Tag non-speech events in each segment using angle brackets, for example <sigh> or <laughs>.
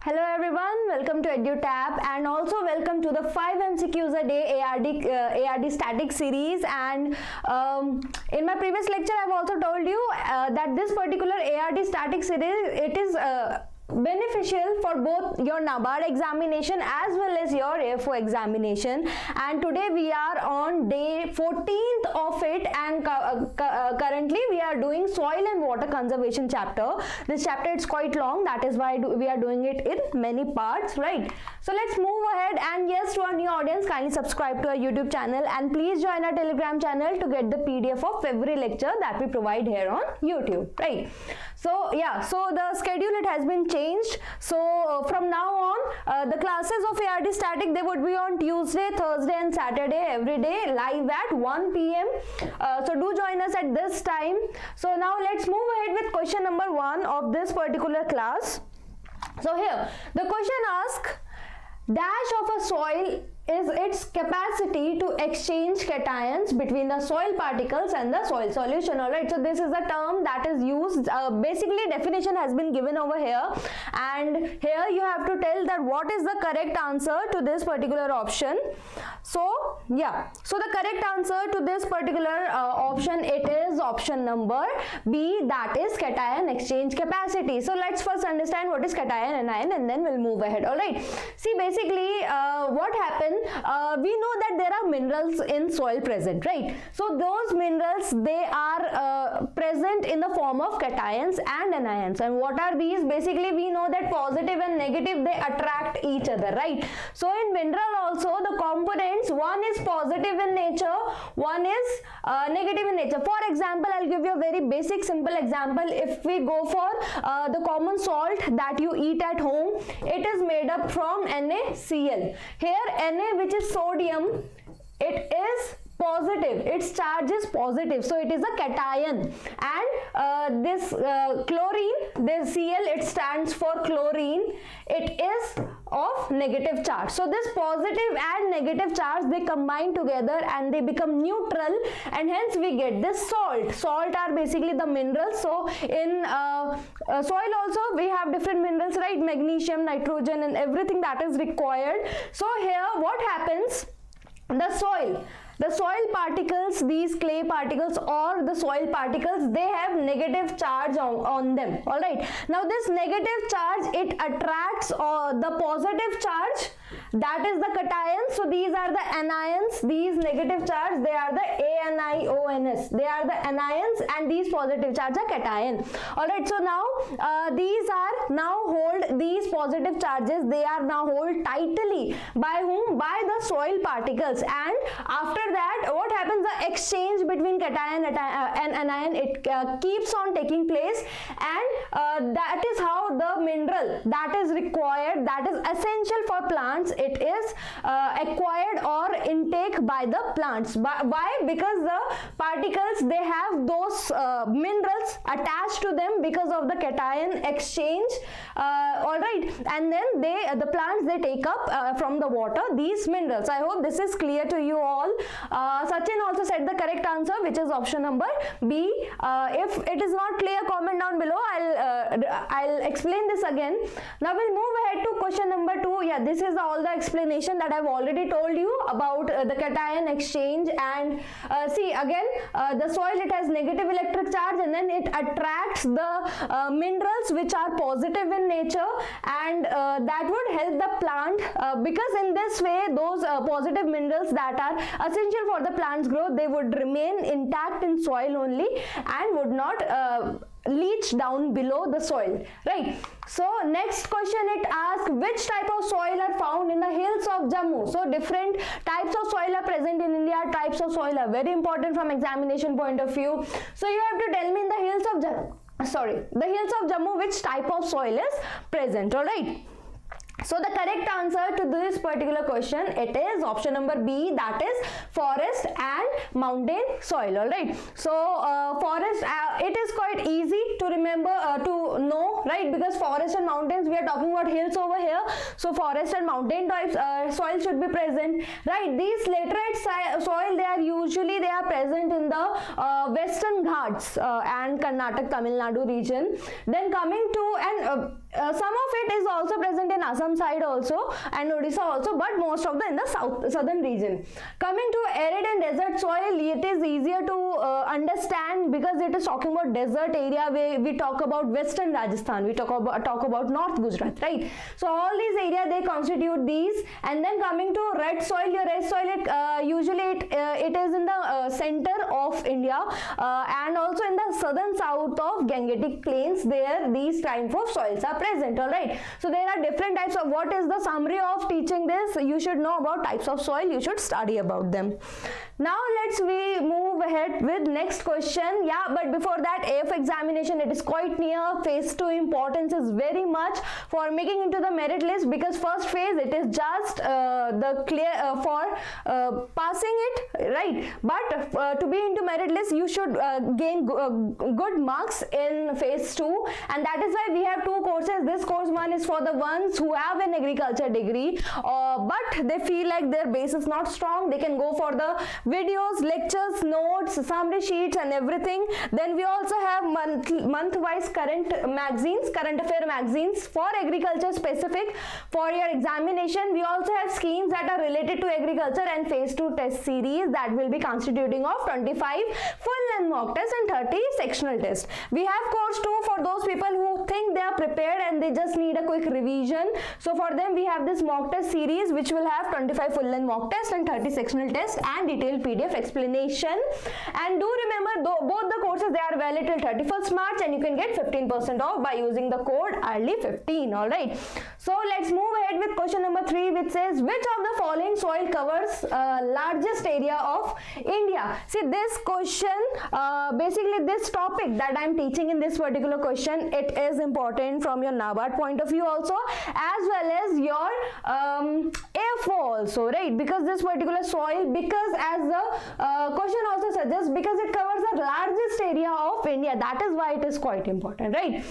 Hello everyone, welcome to EduTap and also welcome to the 5 MCQs a day ARD, uh, ARD static series. And um, in my previous lecture I have also told you uh, that this particular ARD static series it is uh, beneficial for both your NABARD examination as well as your AFO examination. And today we are on day 14th of it and uh, uh, currently we are doing soil and water conservation chapter. This chapter is quite long. That is why we are doing it in many parts right? So let's move ahead. And yes to our new audience kindly subscribe to our youtube channel and please join our telegram channel to get the pdf of every lecture that we provide here on youtube right? So yeah so the schedule it has been changed so uh, from now on uh, the classes of ARD static they would be on Tuesday Thursday and Saturday every day live at 1 pm uh, so do join us at this time. So now let's move ahead with question number one of this particular class. So here the question asks dash of a soil is its capacity to exchange cations between the soil particles and the soil solution all right? So this is a term that is used uh, basically definition has been given over here. And here you have to tell that what is the correct answer to this particular option. So yeah. So the correct answer to this particular uh, option it is option number b that is cation exchange capacity. So let's first understand what is cation and anion and then we'll move ahead all right? See basically uh, what happens uh, we know that there are minerals in soil present right? So those minerals they are uh, present in the form of cations and anions. And what are these? Basically we know that positive and negative they attract each other right? So in mineral also the components one is positive in nature one is uh, negative in nature. For example i'll give you a very basic simple example. If we go for uh, the common salt that you eat at home it is made up from NaCl here Na which is sodium it is positive. Its charge is positive. So it is a cation. And uh, this uh, chlorine this cl it stands for chlorine. It is of negative charge. So this positive and negative charge they combine together and they become neutral and hence we get this salt. Salt are basically the minerals. So in uh, uh soil also we have different minerals right? Magnesium nitrogen and everything that is required. So here what happens? The soil the soil particles these clay particles or the soil particles they have negative charge on, on them. All right. Now this negative charge it attracts uh, the positive charge. That is the cation so these are the anions. These negative charge they are the anions they are the anions and these positive charge are cation. All right. So now uh, these are now hold these positive charges. They are now hold tightly. By whom? By the soil particles. And after that what happens? The exchange between cation and anion it uh, keeps on taking place. And uh, that is how the mineral that is required that is essential for plants it is uh, acquired or intake by the plants. Why? Because the particles they have those uh, minerals attached to them because of the cation exchange uh, all right and then they the plants they take up uh, from the water these minerals i hope this is clear to you all uh, Sachin also said the correct answer which is option number B. Uh, if it is not clear comment down below I'll uh, I'll explain this again. Now we'll move ahead to question number 2. Yeah this is all the explanation that I've already told you about uh, the cation exchange and uh, see again uh, the soil it has negative electric charge and then it attracts the uh, minerals which are positive in nature and uh, that would help the plant uh, because in this way those positive minerals that are essential for the plant's growth they would remain intact in soil only and would not uh, leach down below the soil right? So next question it asks which type of soil are found in the hills of jammu? So different types of soil are present in india types of soil are very important from examination point of view. So you have to tell me in the hills of jammu sorry the hills of jammu which type of soil is present all right so the correct answer to this particular question it is option number B that is forest and mountain soil alright. So uh, forest uh, it is quite easy to remember uh, to know right? Because forest and mountains we are talking about hills over here. So forest and mountain types uh, soil should be present right? These laterite soil they are usually they are present in the uh, western ghats uh, and karnataka tamil nadu region. Then coming to and uh, some of it is also present in assam side also and odisha also but most of the in the south southern region. Coming to arid and desert soil it is easier to uh, understand because it is talking about desert area where we talk about western rajasthan. We talk about talk about north gujarat right? So all these area they constitute these. And then coming to red soil your red soil it, uh, usually it, uh, it is in the uh, center of india and also in the southern south of gangetic plains there these type of soils are present all right? So there are different types of what is the summary of teaching this? You should know about types of soil you should study about them. Now let's we move ahead with next question. Yeah but before that AF examination it is quite near. Phase 2 importance is very much for making into the merit list because first phase it is just uh, the clear uh, for uh, passing it right? But uh, to be into merit list you should uh, gain uh, good marks in phase 2 and that is why we have two courses. This course one is for the ones who have an agriculture degree but they feel like their base is not strong. They can go for the videos lectures notes summary sheets and everything. Then we also have month month wise current magazines current affair magazines for agriculture specific. For your examination we also have schemes that are related to agriculture and phase 2 test series that will be constituting of 25 full length mock test and 30 sectional test we have course 2 for those people who think they are prepared and they just need a quick revision. So for them we have this mock test series which will have 25 full length mock test and 30 sectional test and detailed pdf explanation and do remember though both the courses they are valid till 31st march and you can get 15% off by using the code early 15 all right so let's move ahead with question number 3 which says which of the following soil covers uh, largest area of india? See this question uh, basically this topic that i'm teaching in this particular question it is important from your nabard point of view also as well as your um, AFO also right? Because this particular soil because as the uh, question also suggests because it covers the largest area of India. That is why it is quite important right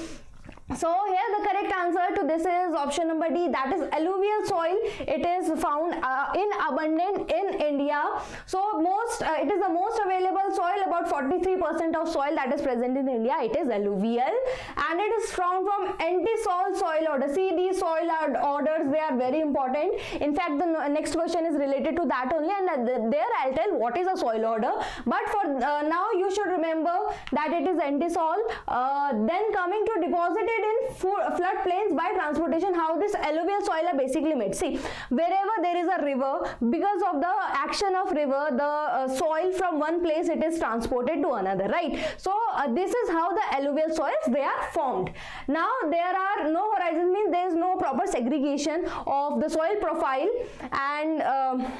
so here the correct answer to this is option number D that is alluvial soil. It is found uh, in abundant in India. So most uh, it is the most available soil about 43% of soil that is present in India it is alluvial. And it is found from entisol soil order. See these soil orders they are very important. In fact the next question is related to that only and there I'll tell what is a soil order. But for uh, now you should remember that it is entisol uh, then coming to deposited in flood plains by transportation how this alluvial soil are basically made. See wherever there is a river because of the action of river the uh, soil from one place it is transported to another right? So uh, this is how the alluvial soils they are formed. Now there are no horizon means there is no proper segregation of the soil profile and um,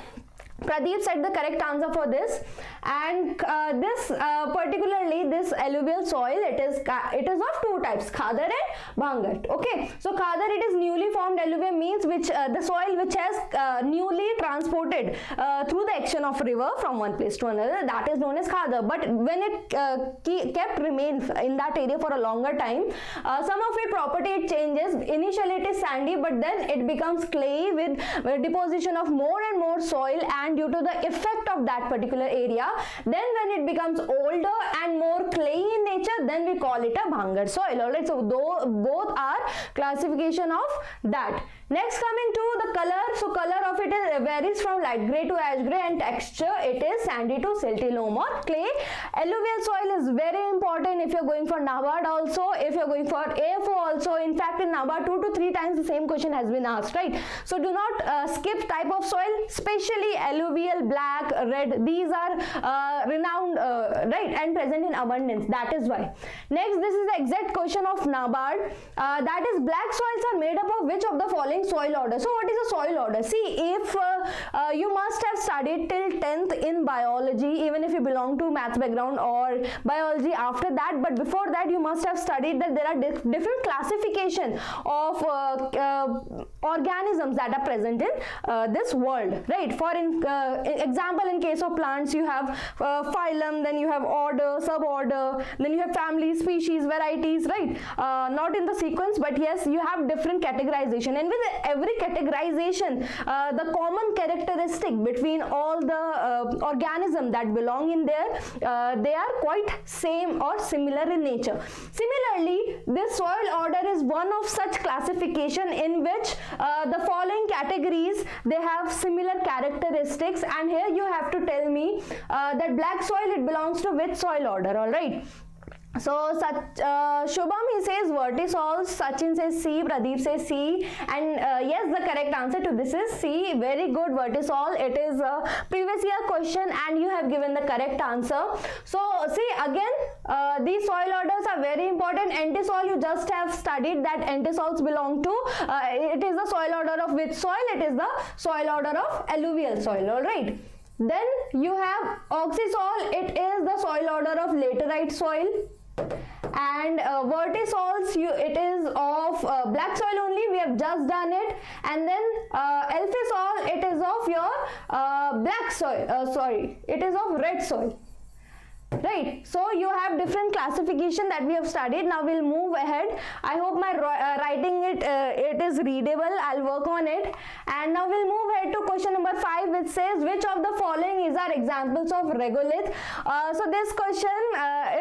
Pradeep said the correct answer for this. And uh, this uh, particularly this alluvial soil it is it is of two types khadar and bhangar okay. So khadar it is newly formed alluvium means which uh, the soil which has uh, newly transported uh, through the action of river from one place to another. That is known as khadar. But when it uh, kept remains in that area for a longer time some of its property it changes. Initially it is sandy but then it becomes clay with deposition of more and more soil and and due to the effect of that particular area then when it becomes older and more clay in nature then we call it a bhangar soil. Alright so both are classification of that. Next coming to the color. So color of it is, varies from light gray to ash gray and texture. It is sandy to silty loam or clay alluvial soil is very important if you're going for nabard also if you're going for afo also. In fact in nabard two to three times the same question has been asked right? So do not uh, skip type of soil especially alluvial black red. These are uh, renowned uh, right and present in abundance. That is why. Next this is the exact question of nabard. Uh, that is black soils are made up of which of the following soil order? So what is a soil order? See if uh, uh, you must have studied till 10th in biology even if you belong to maths background or biology after that but before that you must have studied that there are dif different classification of uh, organisms that are present in this world right? For in uh, example in case of plants you have uh, phylum then you have order suborder then you have family species varieties right? Uh, not in the sequence but yes you have different categorization. And with every categorization uh, the common characteristic between all the uh, organism that belong in there uh, they are quite same or similar in nature. Similarly this soil order is one of such classification in which uh, the following categories they have similar characteristics. And here you have to tell me uh, that black soil it belongs to which soil order all right so such uh, Shubham he says vertisol, Sachin says C, Pradeep says C and uh, yes the correct answer to this is C. Very good vertisol. It is a previous year question and you have given the correct answer. So see again uh, these soil orders are very important. Entisol you just have studied that entisols belong to uh, it is the soil order of which soil? It is the soil order of alluvial soil alright. Then you have oxisol, it is the soil order of laterite soil and uh, vertisols you it is of uh, black soil only. We have just done it. And then uh, alfisol it is of your uh, black soil uh, sorry it is of red soil. Right. So you have different classification that we have studied. Now we'll move ahead. I hope my uh, writing it uh, it is readable. I'll work on it. And now we'll move ahead to question number five which says which of the following is our examples of regolith? So this question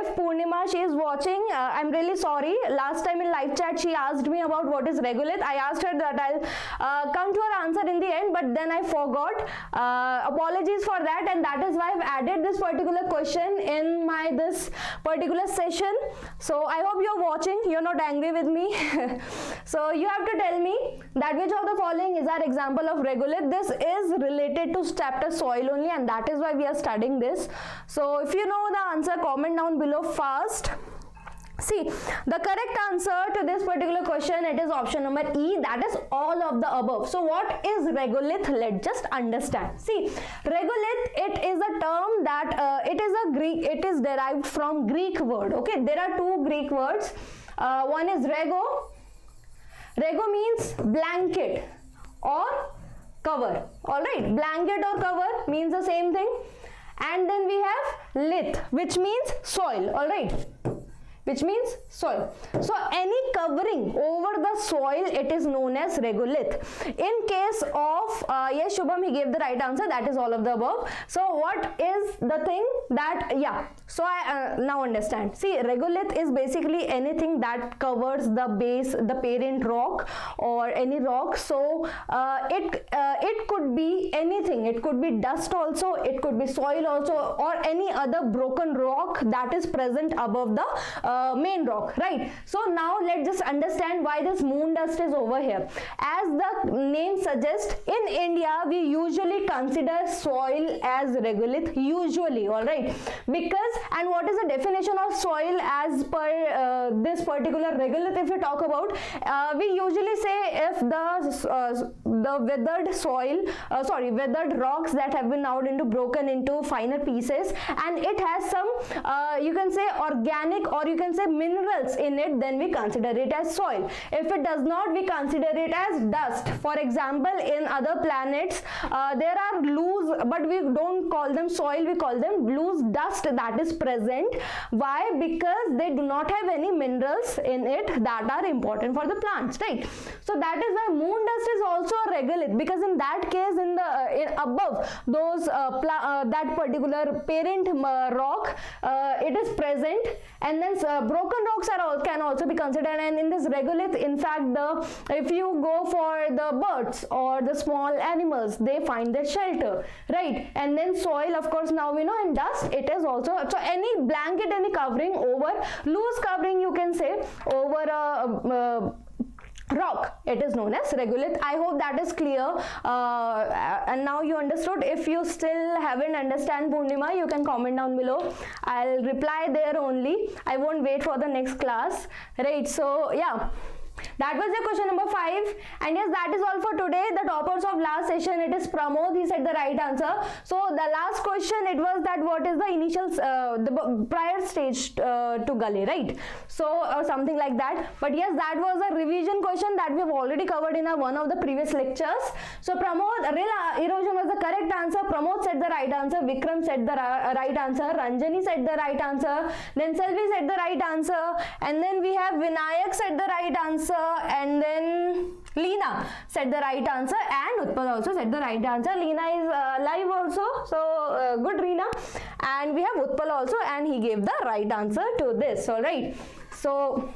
uh, if purnima she is watching uh, i'm really sorry. Last time in live chat she asked me about what is regolith i asked her that i'll uh, come to her answer in the end but then i forgot. Apologies for that and that is why i've added this particular question in in my this particular session. So i hope you're watching. You're not angry with me. <laughs> So you have to tell me that which of the following is our example of regolith this is related to chapter soil only and that is why we are studying this. So if you know the answer comment down below fast See, the correct answer to this particular question, it is option number E, that is all of the above. So what is regolith? Let's just understand. See, regolith, it is a term that, uh, it is a Greek, it is derived from Greek word, okay? There are two Greek words. Uh, one is rego. Rego means blanket or cover, alright? Blanket or cover means the same thing. And then we have lith, which means soil, alright? Which means soil. So any covering over the soil it is known as regolith. In case of, uh, yes Shubham he gave the right answer that is all of the above. So what is the thing that, yeah, so I uh, now understand. See regolith is basically anything that covers the base, the parent rock or any rock. So uh, it, uh, it could be anything. It could be dust also, it could be soil also or any other broken rock that is present above the uh, main rock right? So now let's just understand why this moon dust is over here. As the name suggests in India we usually consider soil as regolith usually all right? Because and what is the definition of soil as per uh, this particular regolith if we talk about? Uh, we usually say if the uh, the weathered soil uh, sorry weathered rocks that have been now into broken into finer pieces and it has some you can say organic or you can say minerals in it then we consider it as soil. If it does not we consider it as dust. For example in other planets uh, there are loose but we don't call them soil we call them loose dust that is present. Why? Because they do not have any minerals in it that are important for the plants right? So that is why moon dust is also a regolith because in that case in the uh, in above those uh, uh that particular parent uh, rock uh, it is present. And then broken rocks are all, can also be considered and in this regolith in fact the if you go for the birds or the small animals they find their shelter right? And then soil of course now we know and dust it is also so any blanket any covering over loose covering you can say over a, a rock. It is known as regolith. I hope that is clear. Uh, and now you understood. If you still haven't understand purnima you can comment down below. I'll reply there only. I won't wait for the next class. Right so yeah that was the question number 5 and yes that is all for today. The toppers of last session it is Pramod. He said the right answer. So the last question it was that what is the initial uh, the prior stage uh, to gully right? So or something like that. But yes that was a revision question that we have already covered in one of the previous lectures. So Pramod rill erosion was the correct answer. Pramod said the right answer. Vikram said the right answer. Ranjani said the right answer. Then Selvi said the right answer. And then we have Vinayak said the right answer and then Leena said the right answer and Utpal also said the right answer. Leena is uh, live also so uh, good Reena and we have Utpal also and he gave the right answer to this alright. So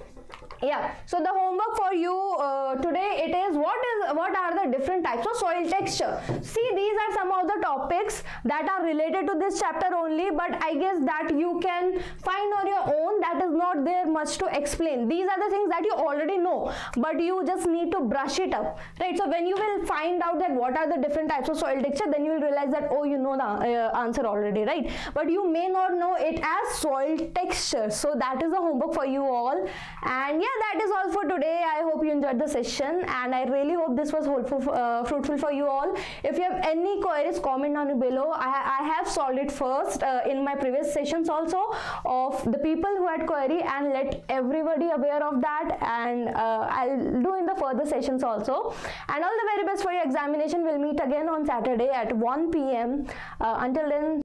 yeah. So the homework for you uh, today it is what is what are the different types of soil texture? See these are some of the topics that are related to this chapter only but i guess that you can find on your own. That is not there much to explain. These are the things that you already know but you just need to brush it up right? So when you will find out that what are the different types of soil texture then you will realize that oh you know the uh, answer already right? But you may not know it as soil texture. So that is the homework for you all. And yeah yeah that is all for today. I hope you enjoyed the session and i really hope this was helpful uh, fruitful for you all. If you have any queries comment down below. I, I have solved it first uh, in my previous sessions also of the people who had query and let everybody aware of that and uh, i'll do in the further sessions also. And all the very best for your examination. We'll meet again on saturday at 1 p.m uh, until then